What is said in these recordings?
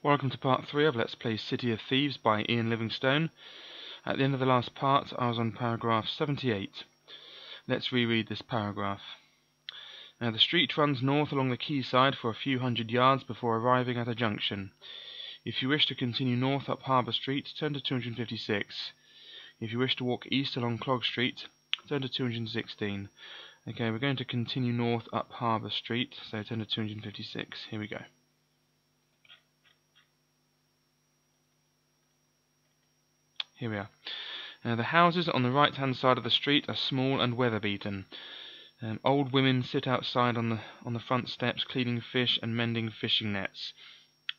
Welcome to part 3 of Let's Play City of Thieves by Ian Livingstone. At the end of the last part, I was on paragraph 78. Let's reread this paragraph. Now, the street runs north along the quayside for a few hundred yards before arriving at a junction. If you wish to continue north up Harbour Street, turn to 256. If you wish to walk east along Clog Street, turn to 216. Okay, we're going to continue north up Harbour Street, so turn to 256. Here we go. Here we are. Uh, the houses on the right hand side of the street are small and weather beaten. Um, old women sit outside on the on the front steps cleaning fish and mending fishing nets.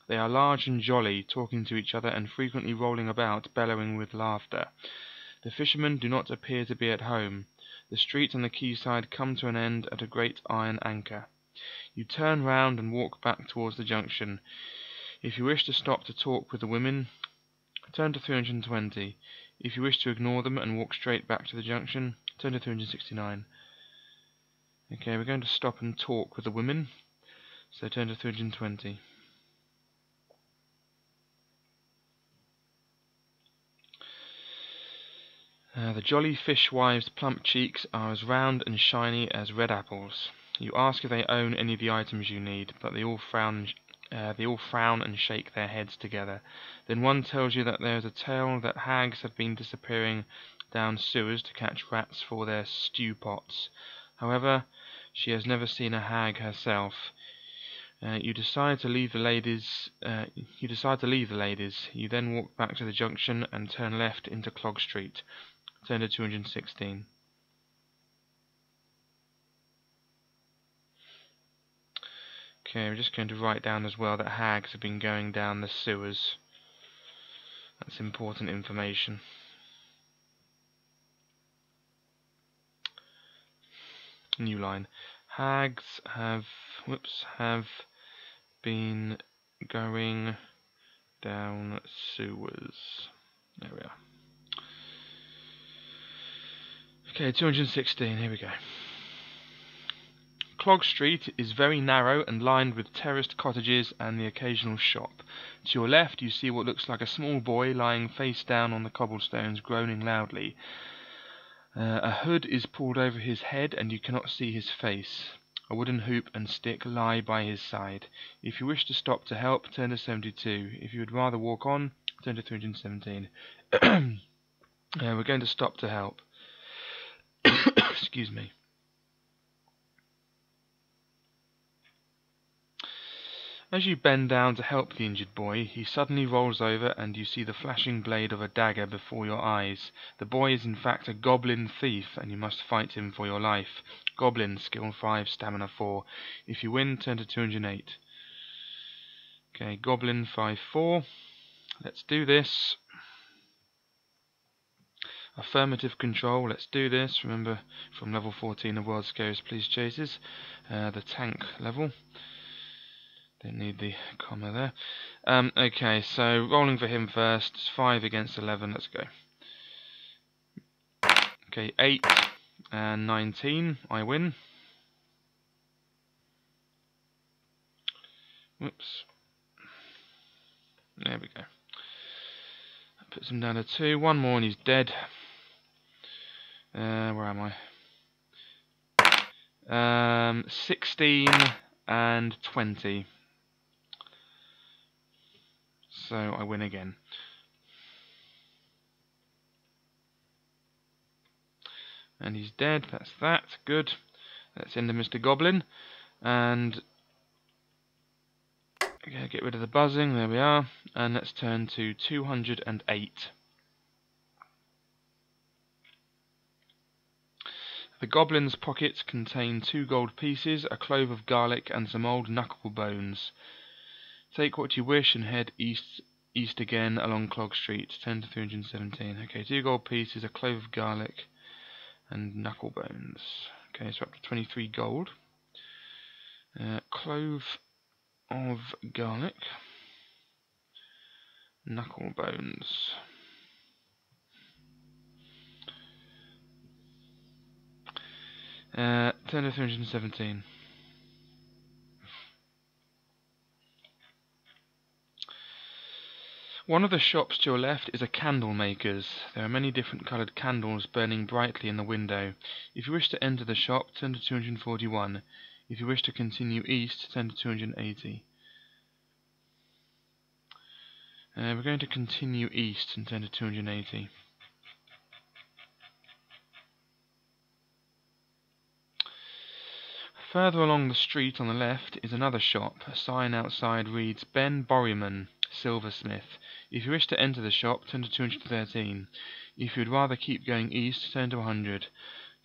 They are large and jolly, talking to each other and frequently rolling about, bellowing with laughter. The fishermen do not appear to be at home. The street and the quayside come to an end at a great iron anchor. You turn round and walk back towards the junction. If you wish to stop to talk with the women, turn to 320. If you wish to ignore them and walk straight back to the junction, turn to 369. Okay, we're going to stop and talk with the women, so turn to 320. Uh, the jolly fishwives' plump cheeks are as round and shiny as red apples. You ask if they own any of the items you need, but they all frown uh, they all frown and shake their heads together. Then one tells you that there is a tale that hags have been disappearing down sewers to catch rats for their stew pots. However, she has never seen a hag herself. Uh, you decide to leave the ladies. Uh, you decide to leave the ladies. You then walk back to the junction and turn left into Clog Street. Turn to 216. Okay, we're just going to write down as well that hags have been going down the sewers. That's important information. New line. Hags have, whoops, have been going down sewers. There we are. Okay, 216, here we go. Clog Street is very narrow and lined with terraced cottages and the occasional shop. To your left you see what looks like a small boy lying face down on the cobblestones groaning loudly. Uh, a hood is pulled over his head and you cannot see his face. A wooden hoop and stick lie by his side. If you wish to stop to help, turn to 72. If you would rather walk on, turn to 317. uh, we're going to stop to help. Excuse me. As you bend down to help the injured boy, he suddenly rolls over and you see the flashing blade of a dagger before your eyes. The boy is in fact a goblin thief and you must fight him for your life. Goblin, skill 5, stamina 4. If you win, turn to 208. Okay, goblin 5-4. Let's do this. Affirmative control, let's do this. Remember from level 14 of World's Scariest Police Chases, uh, the tank level. Don't need the comma there. Um, okay, so rolling for him first. It's 5 against 11. Let's go. Okay, 8 and 19. I win. Whoops. There we go. That puts him down to 2. One more and he's dead. Uh, where am I? Um, 16 and 20 so I win again. And he's dead, that's that, good. Let's end the Mr. Goblin. And get rid of the buzzing, there we are. And let's turn to 208. The goblin's pockets contain two gold pieces, a clove of garlic, and some old knuckle bones. Take what you wish and head east east again along Clog Street, 10 to 317. Okay, two gold pieces, a clove of garlic, and knuckle bones. Okay, so up to 23 gold. Uh, clove of garlic, knuckle bones. Uh, 10 to 317. One of the shops to your left is a candle maker's. There are many different coloured candles burning brightly in the window. If you wish to enter the shop, turn to 241. If you wish to continue east, turn to 280. Uh, we're going to continue east and turn to 280. Further along the street on the left is another shop. A sign outside reads Ben Borryman, silversmith. If you wish to enter the shop, turn to 213. If you'd rather keep going east, turn to 100.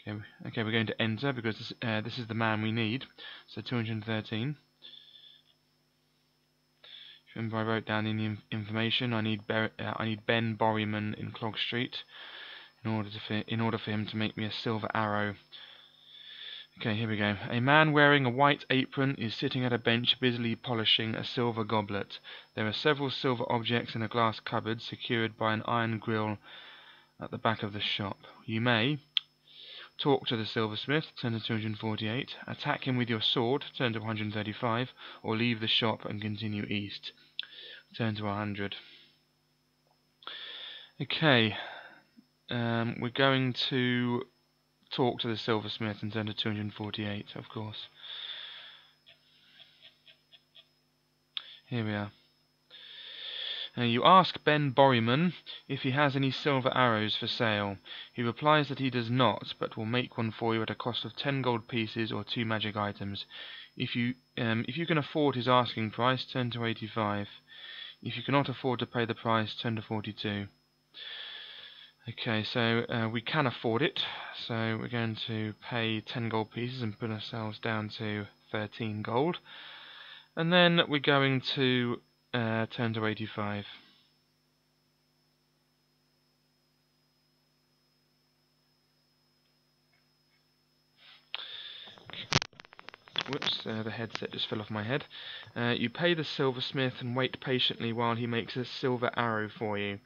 Okay, okay we're going to enter because this, uh, this is the man we need. So 213. Remember I wrote down in the information I need Ber uh, I need Ben Borryman in Clog Street in order to in order for him to make me a silver arrow. Okay, here we go. A man wearing a white apron is sitting at a bench busily polishing a silver goblet. There are several silver objects in a glass cupboard secured by an iron grill at the back of the shop. You may talk to the silversmith, turn to 248, attack him with your sword, turn to 135, or leave the shop and continue east, turn to 100. Okay, um, we're going to talk to the silversmith and turn to 248, of course. Here we are. Now you ask Ben Borryman if he has any silver arrows for sale. He replies that he does not, but will make one for you at a cost of 10 gold pieces or two magic items. If you um, if you can afford his asking price, turn to 85. If you cannot afford to pay the price, turn to 42. Okay, so uh, we can afford it, so we're going to pay 10 gold pieces and put ourselves down to 13 gold. And then we're going to uh, turn to 85. Whoops, uh, the headset just fell off my head. Uh, you pay the silversmith and wait patiently while he makes a silver arrow for you.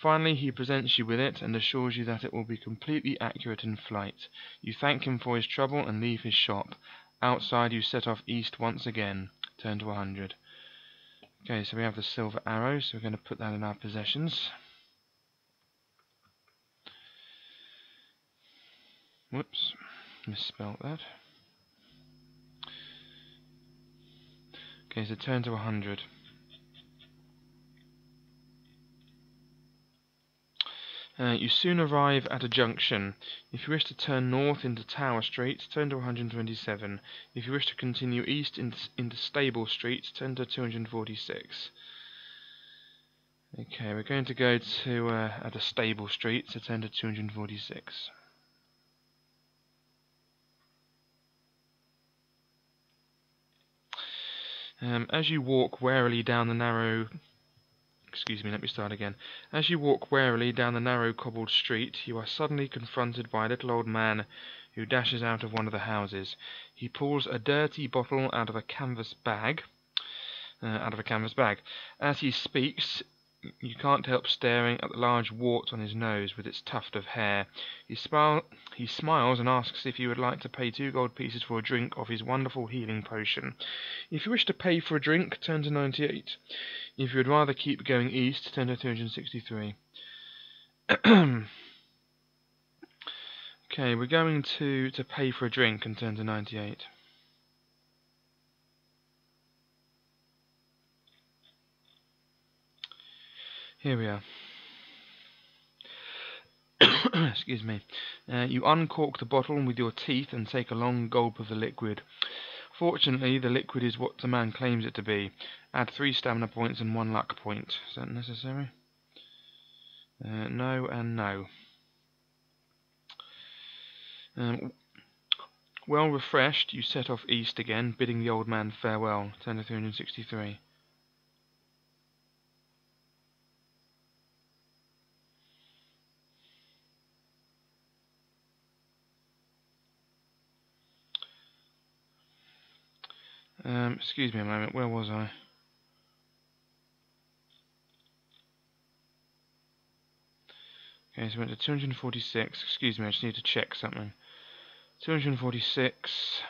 Finally, he presents you with it and assures you that it will be completely accurate in flight. You thank him for his trouble and leave his shop. Outside, you set off east once again. Turn to 100. Okay, so we have the silver arrow, so we're going to put that in our possessions. Whoops, misspelled that. Okay, so turn to 100. Uh, you soon arrive at a junction. If you wish to turn north into Tower Street, turn to 127. If you wish to continue east into, Stable Street, turn to 246. Okay, we're going to go to uh, at a Stable Street, so turn to 246. Um, as you walk warily down the narrow Excuse me, let me start again. As you walk warily down the narrow cobbled street, you are suddenly confronted by a little old man who dashes out of one of the houses. He pulls a dirty bottle out of a canvas bag. Uh, out of a canvas bag. As he speaks, you can't help staring at the large wart on his nose with its tuft of hair. He, smile, he smiles and asks if you would like to pay two gold pieces for a drink of his wonderful healing potion. If you wish to pay for a drink, turn to 98. If you would rather keep going east, turn to 263. okay, we're going to, to pay for a drink and turn to 98. Here we are. Excuse me. Uh, you uncork the bottle with your teeth and take a long gulp of the liquid. Fortunately, the liquid is what the man claims it to be. Add three stamina points and one luck point. Is that necessary? Uh, no and no. Um, well refreshed, you set off east again, bidding the old man farewell. Turn to 363. Um, excuse me a moment, where was I? Okay, so we went to 246. Excuse me, I just need to check something. 246.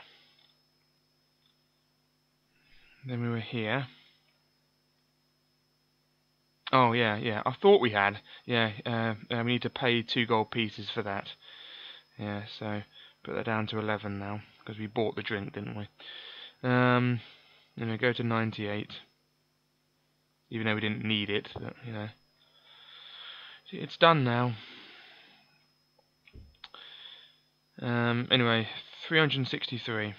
Then we were here. Oh yeah, yeah. I thought we had. Yeah, uh, we need to pay two gold pieces for that. Yeah, so put that down to 11 now because we bought the drink, didn't we? Um, you know, go to 98. Even though we didn't need it, but, you know. It's done now. Um, anyway, 363. I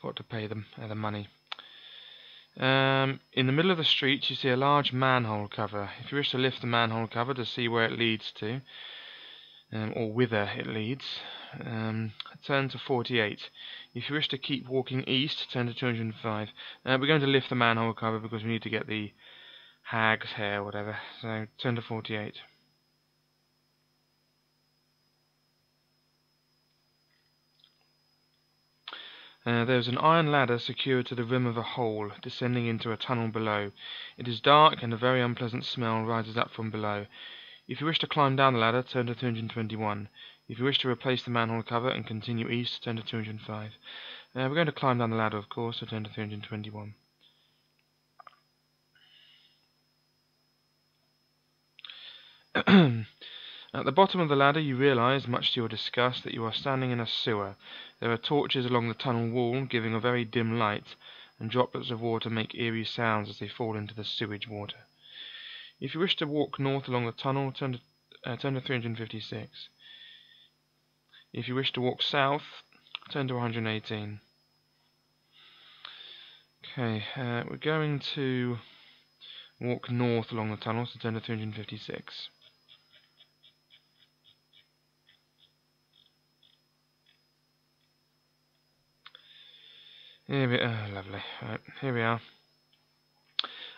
forgot to pay them uh, the money. Um, in the middle of the street you see a large manhole cover. If you wish to lift the manhole cover to see where it leads to, um, or whither it leads, um, turn to 48. If you wish to keep walking east, turn to 205. Uh, we're going to lift the manhole cover because we need to get the hag's hair, whatever. So turn to 48. Uh, there is an iron ladder secured to the rim of a hole, descending into a tunnel below. It is dark, and a very unpleasant smell rises up from below. If you wish to climb down the ladder, turn to 221. If you wish to replace the manhole cover and continue east, turn to 205. Uh, we're going to climb down the ladder, of course, so turn to 321. At the bottom of the ladder you realise, much to your disgust, that you are standing in a sewer. There are torches along the tunnel wall, giving a very dim light, and droplets of water make eerie sounds as they fall into the sewage water. If you wish to walk north along the tunnel, turn to, uh, turn to 356. If you wish to walk south, turn to 118. Okay, uh, we're going to walk north along the tunnel, so turn to 356. Here we. Oh, lovely. Right, here we are.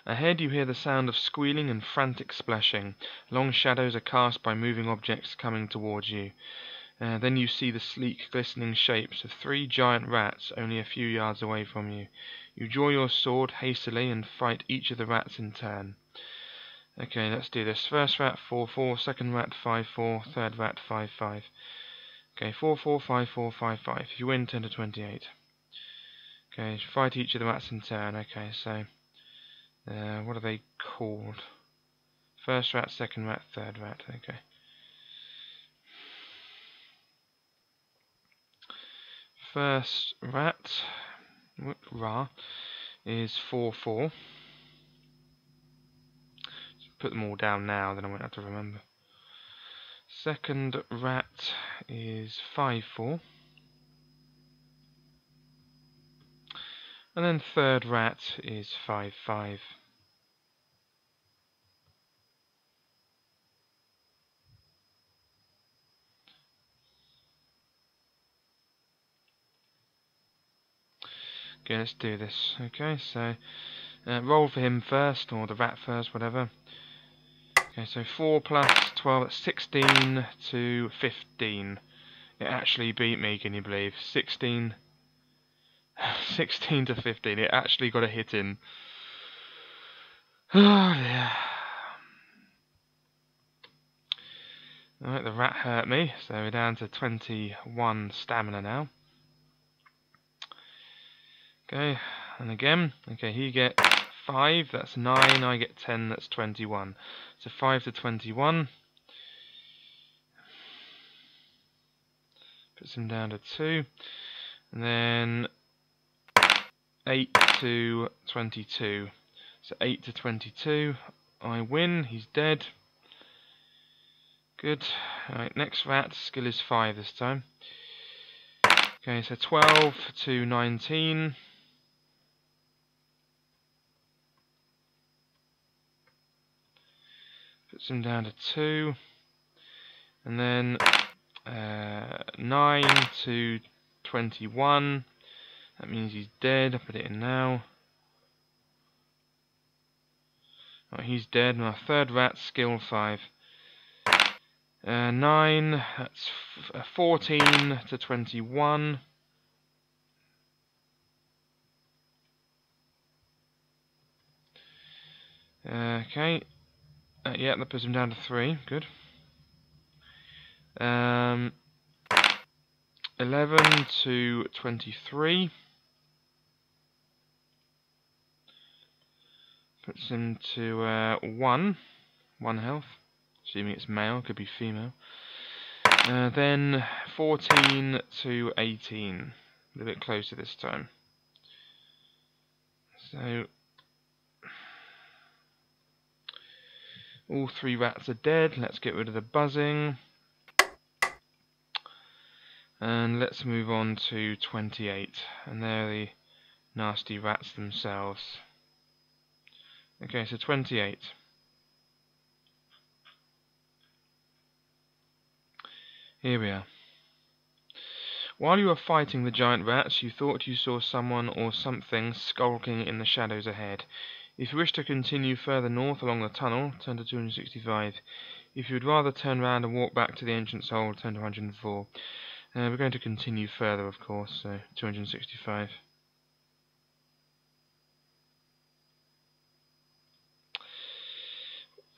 Ahead you hear the sound of squealing and frantic splashing. Long shadows are cast by moving objects coming towards you. Uh, then you see the sleek, glistening shapes of three giant rats only a few yards away from you. You draw your sword hastily and fight each of the rats in turn. Okay, let's do this. First rat 4-4, second rat 5-4, third rat 5-5. Okay, 4-4, 5-4, 5-5. If you win, 10 to 28. Okay, fight each of the rats in turn. Okay, so uh, what are they called? First rat, second rat, third rat. Okay. First rat, ra, is 4 4. Put them all down now, then I won't have to remember. Second rat is 5 4. And then third rat is 5, 5. Okay, let's do this. Okay, so uh, roll for him first, or the rat first, whatever. Okay, so 4 plus 12, that's 16 to 15. It actually beat me, can you believe? 16 16 to 15. It actually got a hit in. Oh dear. Alright, the rat hurt me, so we're down to 21 stamina now. Okay, and again, okay, he gets 5, that's 9, I get 10, that's 21. So 5 to 21. Puts him down to 2. And then 8 to 22. So 8 to 22. I win. He's dead. Good. Alright, next rat. Skill is 5 this time. Okay, so 12 to 19. Puts him down to 2. And then uh, 9 to 21. That means he's dead. I put it in now. Right, he's dead. My third rat, skill 5. Uh, 9, that's uh, 14 to 21. Uh, okay. Uh, yeah, that puts him down to 3. Good. Um, 11 to 23. Puts him to uh, one, one health. Assuming it's male, could be female. Uh, then 14 to 18. A little bit closer this time. So all three rats are dead. Let's get rid of the buzzing. And let's move on to 28. And they're the nasty rats themselves. Okay, so 28. Here we are. While you were fighting the giant rats, you thought you saw someone or something skulking in the shadows ahead. If you wish to continue further north along the tunnel, turn to 265. If you would rather turn round and walk back to the entrance hole, turn to 104. Uh, we're going to continue further, of course, so 265.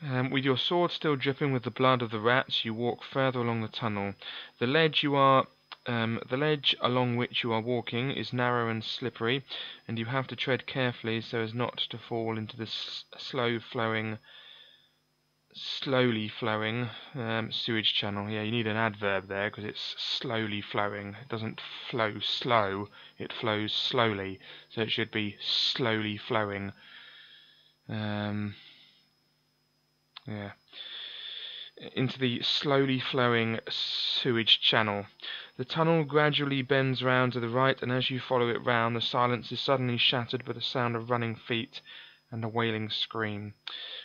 Um, with your sword still dripping with the blood of the rats, you walk further along the tunnel. The ledge you are um, the ledge along which you are walking is narrow and slippery, and you have to tread carefully so as not to fall into the slow flowing, slowly flowing um, sewage channel. Yeah, you need an adverb there because it's slowly flowing. It doesn't flow slow; it flows slowly, so it should be slowly flowing. Um, yeah. Into the slowly flowing sewage channel. The tunnel gradually bends round to the right, and as you follow it round, the silence is suddenly shattered by the sound of running feet and a wailing scream.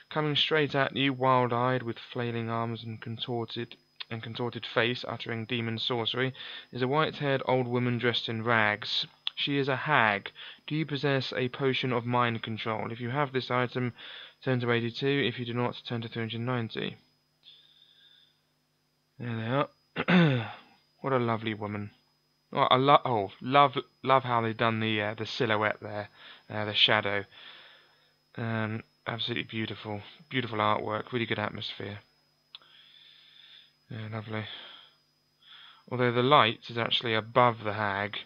Coming straight at you, wild-eyed, with flailing arms and contorted and contorted face, uttering demon sorcery, is a white-haired old woman dressed in rags. She is a hag. Do you possess a potion of mind control? If you have this item, turn to 82. If you do not, turn to 390. There they are. what a lovely woman. Oh, I lo oh, love love how they've done the uh, the silhouette there, uh, the shadow. Um, absolutely beautiful, beautiful artwork, really good atmosphere. Yeah, lovely. Although the light is actually above the hag,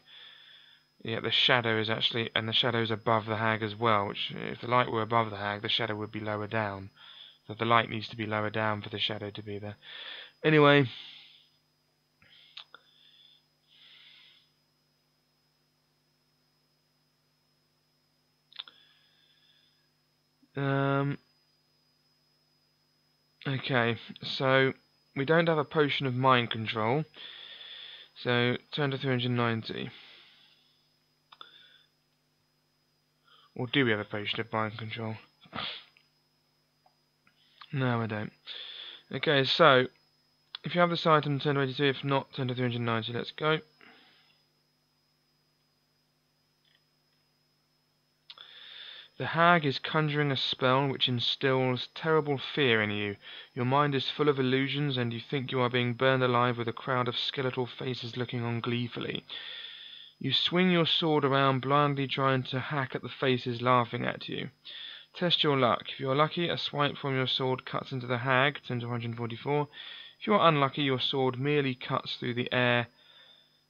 yeah, the shadow is actually, and the shadow is above the hag as well, which, if the light were above the hag, the shadow would be lower down. So the light needs to be lower down for the shadow to be there. Anyway. Um, okay, so we don't have a potion of mind control. So turn to 390. Or do we have a potion of mind control? no, I don't. Okay, so if you have this item, turn to 82. If not, turn to 390. Let's go. The hag is conjuring a spell which instills terrible fear in you. Your mind is full of illusions, and you think you are being burned alive with a crowd of skeletal faces looking on gleefully. You swing your sword around blindly trying to hack at the faces laughing at you. Test your luck. If you are lucky, a swipe from your sword cuts into the hag, 10 to 144. If you are unlucky, your sword merely cuts through the air,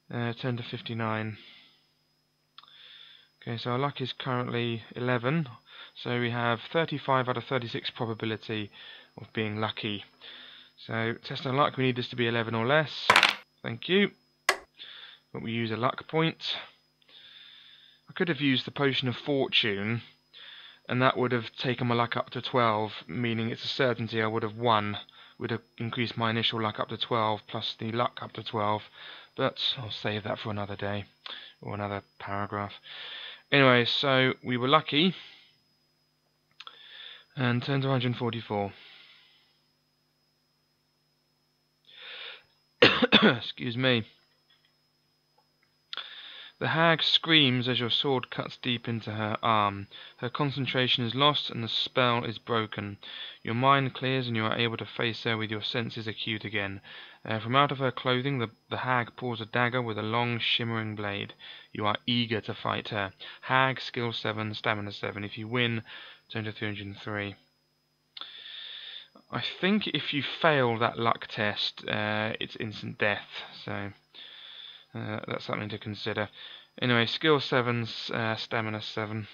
uh, 10 to 59. Okay, so our luck is currently 11, so we have 35 out of 36 probability of being lucky. So, test our luck, we need this to be 11 or less. Thank you but we use a luck point. I could have used the Potion of Fortune, and that would have taken my luck up to 12, meaning it's a certainty I would have won. Would have increased my initial luck up to 12, plus the luck up to 12, but I'll save that for another day, or another paragraph. Anyway, so we were lucky, and turned to 144. Excuse me. The hag screams as your sword cuts deep into her arm. Her concentration is lost and the spell is broken. Your mind clears and you are able to face her with your senses acute again. Uh, from out of her clothing the, the hag pulls a dagger with a long shimmering blade. You are eager to fight her. Hag, skill 7, stamina 7. If you win, turn to 303. I think if you fail that luck test, uh, it's instant death. So uh, that's something to consider. Anyway, skill 7's uh, stamina 7.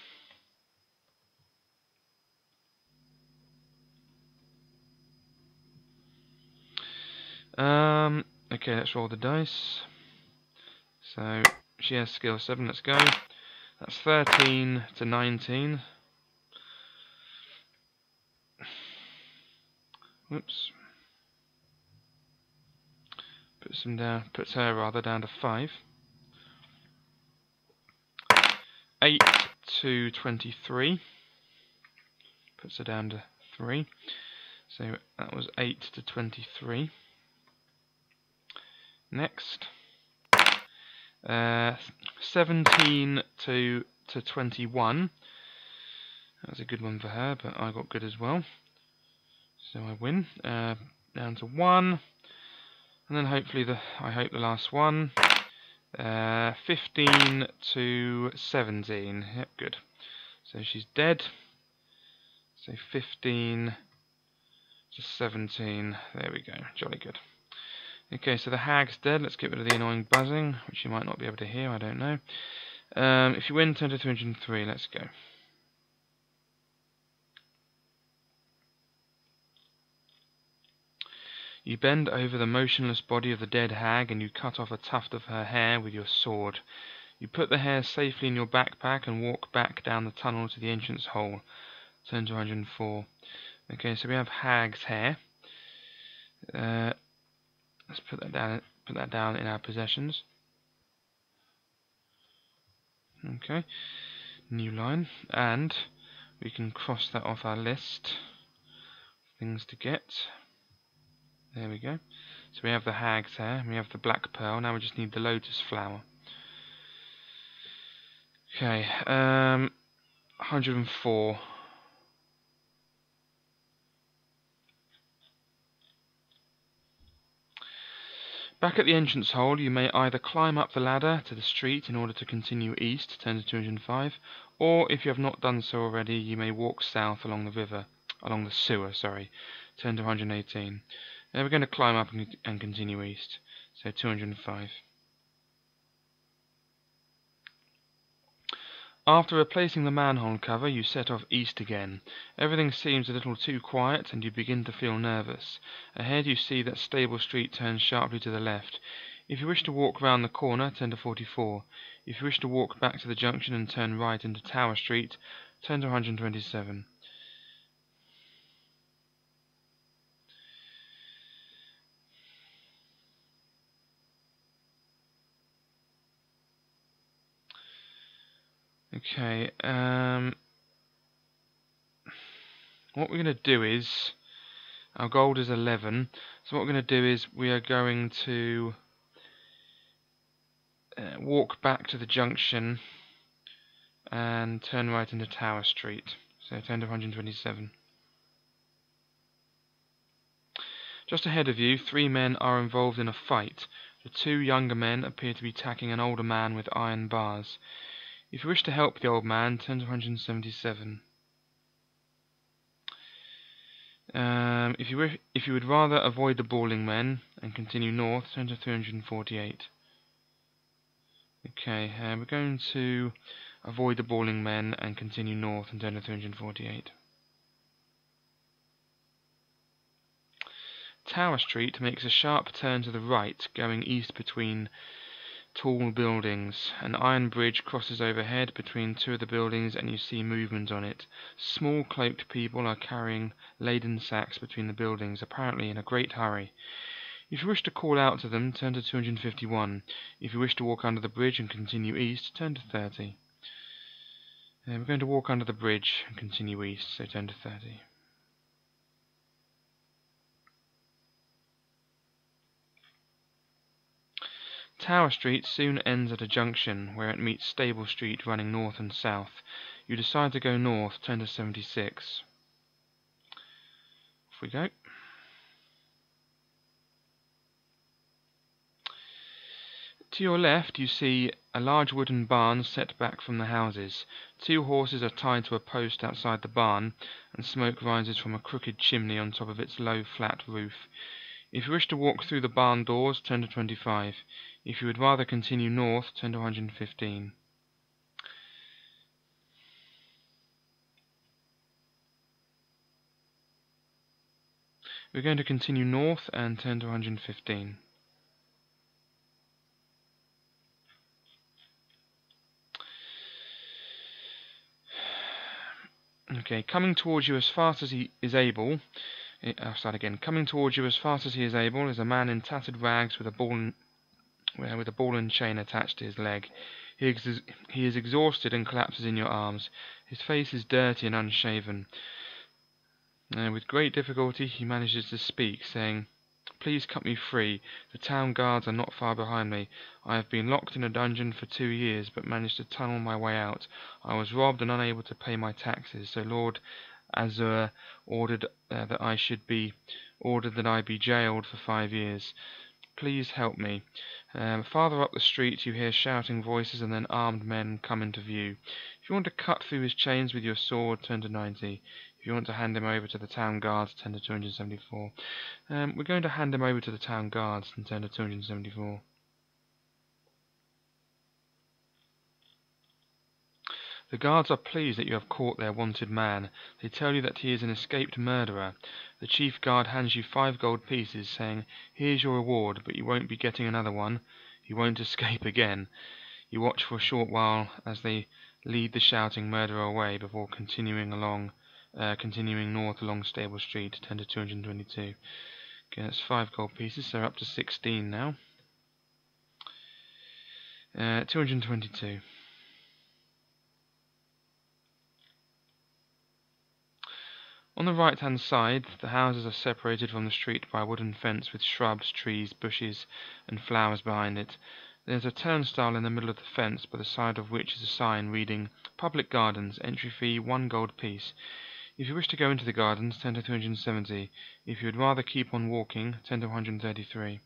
Um, okay, let's roll the dice. So, she has skill 7, let's go. That's 13 to 19. Whoops. Puts him down, puts her rather down to 5. 8 to 23. Puts her down to 3. So that was 8 to 23. Next. Uh, 17 to, to 21. That was a good one for her, but I got good as well. So I win. Uh, down to 1. And then hopefully the I hope the last one. Uh, 15 to 17. Yep, good. So she's dead. So 15 to 17. There we go. Jolly good. Okay, so the hag's dead. Let's get rid of the annoying buzzing, which you might not be able to hear. I don't know. Um, if you win, turn to 303. Let's go. You bend over the motionless body of the dead hag and you cut off a tuft of her hair with your sword. You put the hair safely in your backpack and walk back down the tunnel to the entrance hole. Turn to 104. Okay, so we have hag's hair. Uh, let's put that down. Put that down in our possessions. Okay, new line, and we can cross that off our list. Things to get. There we go. So we have the hag's hair, we have the black pearl, now we just need the lotus flower. Okay, um, 104. Back at the entrance hole, you may either climb up the ladder to the street in order to continue east, turn to 205, or if you have not done so already, you may walk south along the river, along the sewer, sorry, turn to 118. Now we're going to climb up and, and continue east. So 205. After replacing the manhole cover, you set off east again. Everything seems a little too quiet, and you begin to feel nervous. Ahead you see that Stable Street turns sharply to the left. If you wish to walk round the corner, turn to 44. If you wish to walk back to the junction and turn right into Tower Street, turn to 127. Okay, um, what we're going to do is, our gold is 11, so what we're going to do is we are going to uh, walk back to the junction and turn right into Tower Street, so turn to 127. Just ahead of you, three men are involved in a fight. The two younger men appear to be attacking an older man with iron bars. If you wish to help the old man, turn to 177. Um, if you wish, if you would rather avoid the bawling men and continue north, turn to 348. Okay, uh, we're going to avoid the bawling men and continue north and turn to 348. Tower Street makes a sharp turn to the right, going east between tall buildings. An iron bridge crosses overhead between two of the buildings and you see movement on it. Small cloaked people are carrying laden sacks between the buildings, apparently in a great hurry. If you wish to call out to them, turn to 251. If you wish to walk under the bridge and continue east, turn to 30. Uh, we're going to walk under the bridge and continue east, so turn to 30. Tower Street soon ends at a junction where it meets Stable Street running north and south. You decide to go north, turn to 76. Off we go. To your left you see a large wooden barn set back from the houses. Two horses are tied to a post outside the barn, and smoke rises from a crooked chimney on top of its low flat roof. If you wish to walk through the barn doors, turn to 25. If you would rather continue north, turn to 115. We're going to continue north and turn to 115. Okay, coming towards you as fast as he is able. Eh, I'll start again. Coming towards you as fast as he is able is a man in tattered rags with a ball with a ball and chain attached to his leg. He, ex he is exhausted and collapses in your arms. His face is dirty and unshaven. Uh, with great difficulty he manages to speak, saying, Please cut me free. The town guards are not far behind me. I have been locked in a dungeon for two years, but managed to tunnel my way out. I was robbed and unable to pay my taxes, so Lord Azzur ordered uh, that I should be ordered that I be jailed for five years. Please help me. Um, farther up the street you hear shouting voices and then armed men come into view. If you want to cut through his chains with your sword, turn to 90. If you want to hand him over to the town guards, turn to 274. Um, we're going to hand him over to the town guards and turn to 274. The guards are pleased that you have caught their wanted man. They tell you that he is an escaped murderer. The chief guard hands you five gold pieces, saying, Here's your reward, but you won't be getting another one. You won't escape again. You watch for a short while as they lead the shouting murderer away before continuing along, uh, continuing north along Stable Street, 10 to 222. Okay, that's five gold pieces, so up to 16 now. Uh, 222. On the right hand side the houses are separated from the street by a wooden fence with shrubs, trees, bushes and flowers behind it. There is a turnstile in the middle of the fence, by the side of which is a sign reading Public Gardens, entry fee one gold piece. If you wish to go into the gardens, turn to 370. If you would rather keep on walking, turn to 133.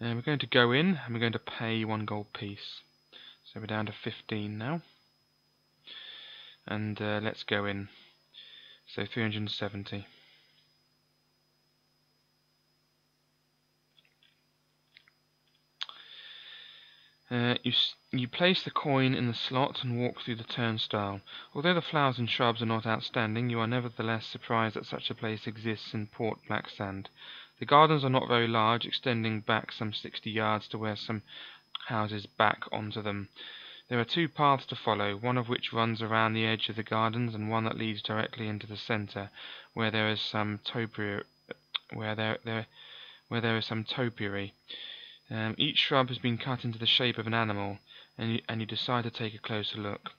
And we're going to go in and we're going to pay one gold piece. So we're down to 15 now and uh, let's go in so 370 Uh, you, you place the coin in the slot and walk through the turnstile. Although the flowers and shrubs are not outstanding, you are nevertheless surprised that such a place exists in Port Blacksand. The gardens are not very large, extending back some 60 yards to where some houses back onto them. There are two paths to follow, one of which runs around the edge of the gardens and one that leads directly into the centre, where there is some topiary. Where there, there, where there is some topiary. Um, each shrub has been cut into the shape of an animal, and you, and you decide to take a closer look.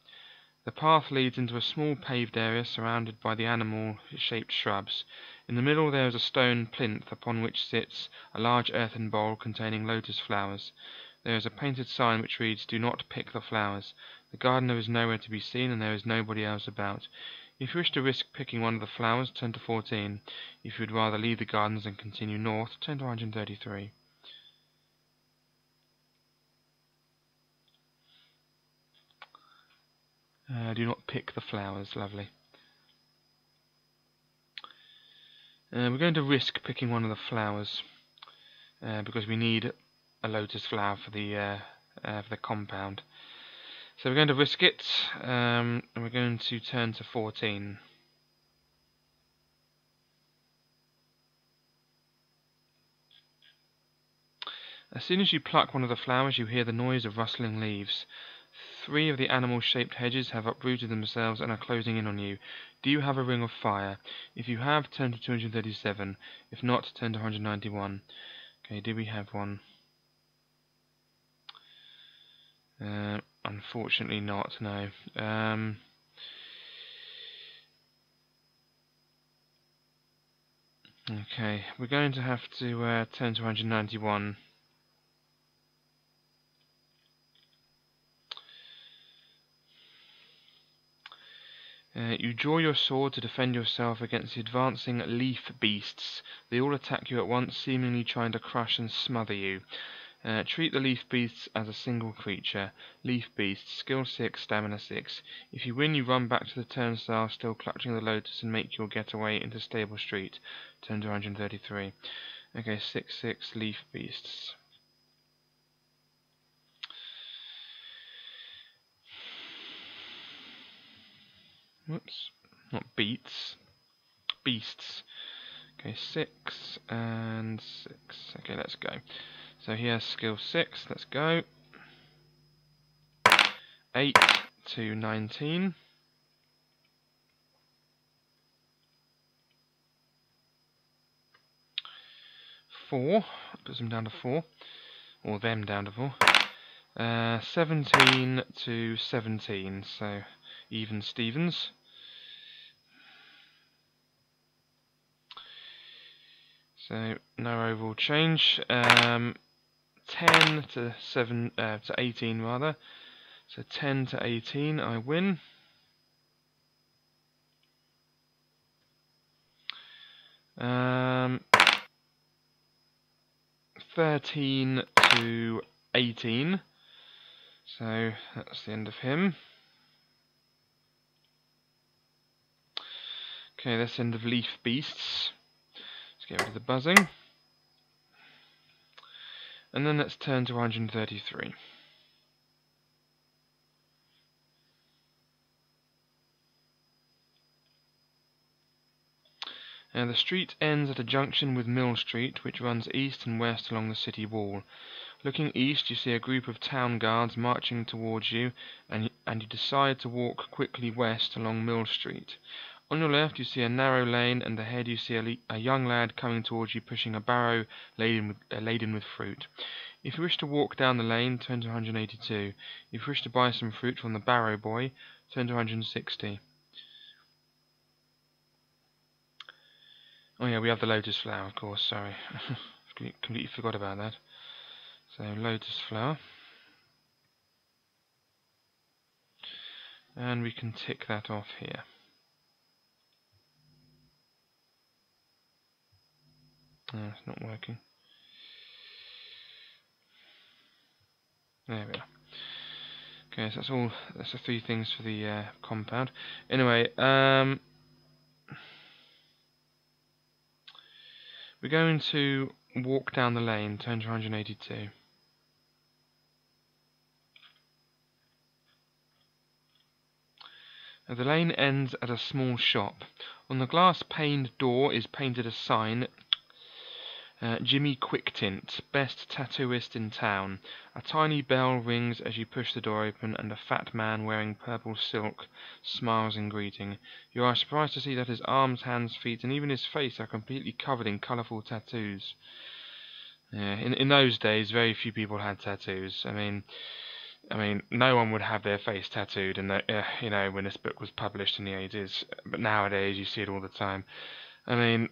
The path leads into a small paved area surrounded by the animal-shaped shrubs. In the middle there is a stone plinth upon which sits a large earthen bowl containing lotus flowers. There is a painted sign which reads, Do not pick the flowers. The gardener is nowhere to be seen, and there is nobody else about. If you wish to risk picking one of the flowers, turn to 14. If you would rather leave the gardens and continue north, turn to 133. Uh, do not pick the flowers, lovely. Uh, we're going to risk picking one of the flowers uh, because we need a lotus flower for the uh, uh, for the compound. So we're going to risk it, um, and we're going to turn to 14. As soon as you pluck one of the flowers, you hear the noise of rustling leaves. Three of the animal-shaped hedges have uprooted themselves and are closing in on you. Do you have a ring of fire? If you have, turn to 237. If not, turn to 191. Okay, do we have one? Uh, unfortunately not, no. Um, okay, we're going to have to uh, turn to 191. Uh, you draw your sword to defend yourself against the advancing leaf beasts. They all attack you at once, seemingly trying to crush and smother you. Uh, treat the leaf beasts as a single creature. Leaf beasts, skill 6, stamina 6. If you win, you run back to the turnstile, still clutching the lotus, and make your getaway into Stable Street. Turn to 133. Okay, 6 6 leaf beasts. Whoops, not beats. beasts. Okay, six and six. Okay, let's go. So he has skill six. Let's go. Eight to nineteen. Four. Puts him down to four, or them down to four. Uh, 17 to 17, so even Stevens. So no overall change. Um, 10 to 7 uh, to 18 rather. So 10 to 18, I win. Um, 13 to 18. So that's the end of him. Okay, that's the end of Leaf Beasts. Let's get rid of the buzzing. And then let's turn to 133. Now the street ends at a junction with Mill Street, which runs east and west along the city wall. Looking east, you see a group of town guards marching towards you, and, and you decide to walk quickly west along Mill Street. On your left, you see a narrow lane, and ahead you see a, a young lad coming towards you pushing a barrow laden with, uh, laden with fruit. If you wish to walk down the lane, turn to 182. If you wish to buy some fruit from the barrow boy, turn to 160. Oh yeah, we have the lotus flower, of course, sorry. completely forgot about that. So lotus flower. And we can tick that off here. No, it's not working. There we are. Okay, so that's all. That's the three things for the uh, compound. Anyway, um, we're going to walk down the lane, turn to 182. The lane ends at a small shop. On the glass paned door is painted a sign uh, Jimmy Quicktint, best tattooist in town. A tiny bell rings as you push the door open, and a fat man wearing purple silk smiles in greeting. You are surprised to see that his arms, hands, feet, and even his face are completely covered in colourful tattoos. Yeah, in in those days, very few people had tattoos. I mean, I mean, no one would have their face tattooed, and uh, you know when this book was published in the eighties. But nowadays, you see it all the time. I mean,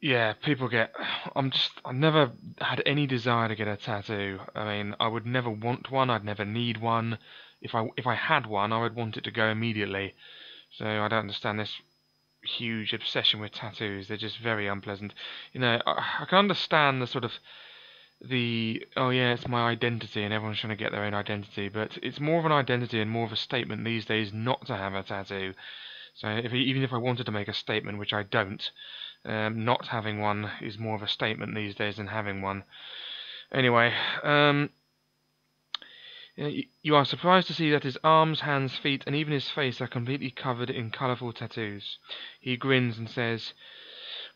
yeah, people get. I'm just. I've never had any desire to get a tattoo. I mean, I would never want one. I'd never need one. If I if I had one, I would want it to go immediately. So I don't understand this huge obsession with tattoos. They're just very unpleasant. You know, I, I can understand the sort of the oh yeah it's my identity and everyone's trying to get their own identity but it's more of an identity and more of a statement these days not to have a tattoo so if even if I wanted to make a statement which I don't um, not having one is more of a statement these days than having one anyway um, you are surprised to see that his arms, hands, feet, and even his face are completely covered in colourful tattoos. He grins and says,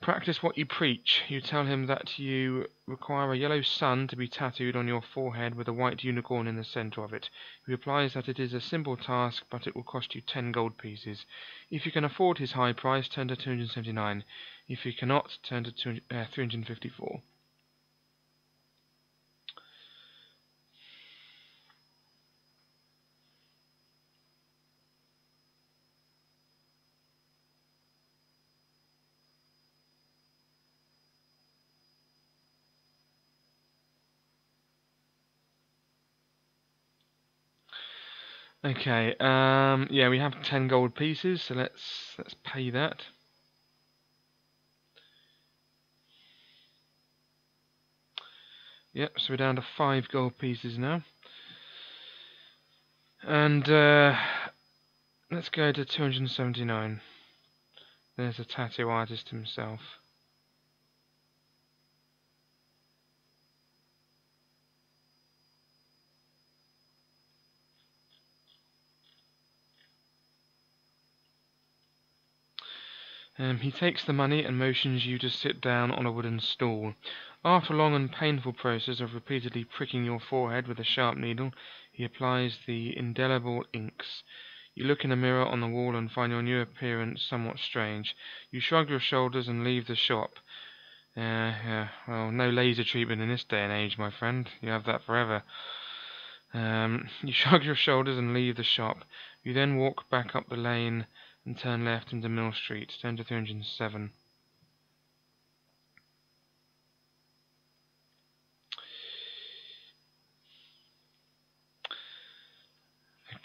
Practice what you preach. You tell him that you require a yellow sun to be tattooed on your forehead with a white unicorn in the centre of it. He replies that it is a simple task, but it will cost you ten gold pieces. If you can afford his high price, turn to 279. If you cannot, turn to two, uh, 354. Okay, um, yeah, we have 10 gold pieces, so let's let's pay that. Yep, so we're down to 5 gold pieces now. And uh, let's go to 279. There's a tattoo artist himself. Um, he takes the money and motions you to sit down on a wooden stool. After a long and painful process of repeatedly pricking your forehead with a sharp needle, he applies the indelible inks. You look in a mirror on the wall and find your new appearance somewhat strange. You shrug your shoulders and leave the shop. Uh, yeah, well, no laser treatment in this day and age, my friend. You have that forever. Um, you shrug your shoulders and leave the shop. You then walk back up the lane and turn left into Mill Street, turn to 307.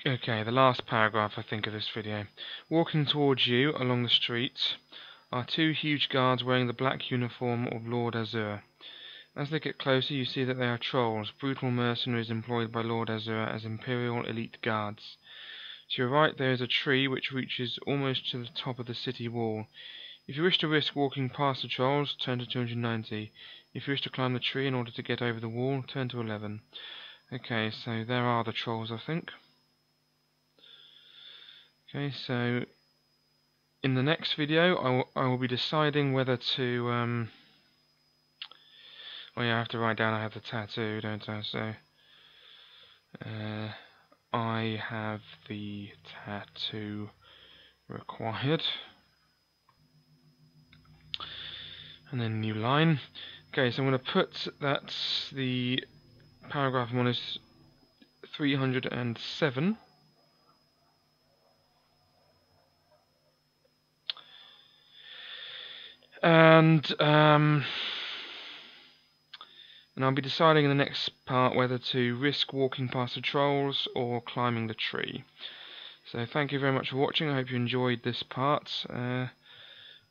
Okay, the last paragraph I think of this video. Walking towards you along the street are two huge guards wearing the black uniform of Lord Azzur. As they get closer you see that they are trolls, brutal mercenaries employed by Lord Azzur as Imperial elite guards. To your right there is a tree which reaches almost to the top of the city wall. If you wish to risk walking past the trolls, turn to 290. If you wish to climb the tree in order to get over the wall, turn to 11. Okay, so there are the trolls, I think. Okay, so in the next video, I will, be deciding whether to. Um, oh yeah, I have to write down. I have the tattoo, don't I? So. Uh, I have the tattoo required. And then new line. Okay, so I'm going to put that the paragraph one is 307. And um, and I'll be deciding in the next part whether to risk walking past the trolls or climbing the tree. So thank you very much for watching, I hope you enjoyed this part. Uh,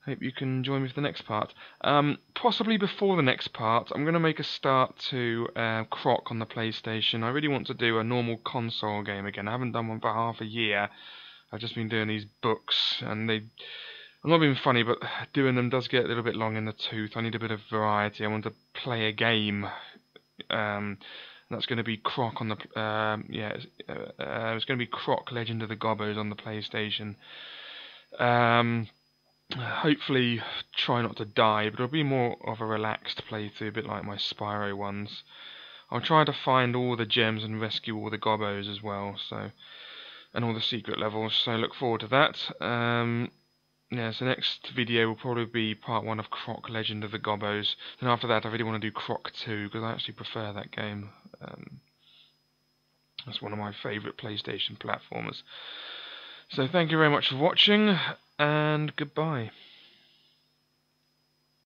hope you can join me for the next part. Um, possibly before the next part, I'm going to make a start to uh, Croc on the PlayStation. I really want to do a normal console game again. I haven't done one for half a year. I've just been doing these books, and they I'm not being funny, but doing them does get a little bit long in the tooth. I need a bit of variety. I want to play a game. Um, that's going to be Croc on the uh, yeah. Uh, uh, it's going to be Croc Legend of the Gobbos on the PlayStation. Um, hopefully, try not to die, but it'll be more of a relaxed playthrough, a bit like my Spyro ones. I'll try to find all the gems and rescue all the Gobbos as well. So, and all the secret levels. So look forward to that. Um, yeah, so next video will probably be part one of Croc Legend of the Gobbos. Then after that, I really want to do Croc 2 because I actually prefer that game. Um, that's one of my favourite PlayStation platformers. So thank you very much for watching, and goodbye.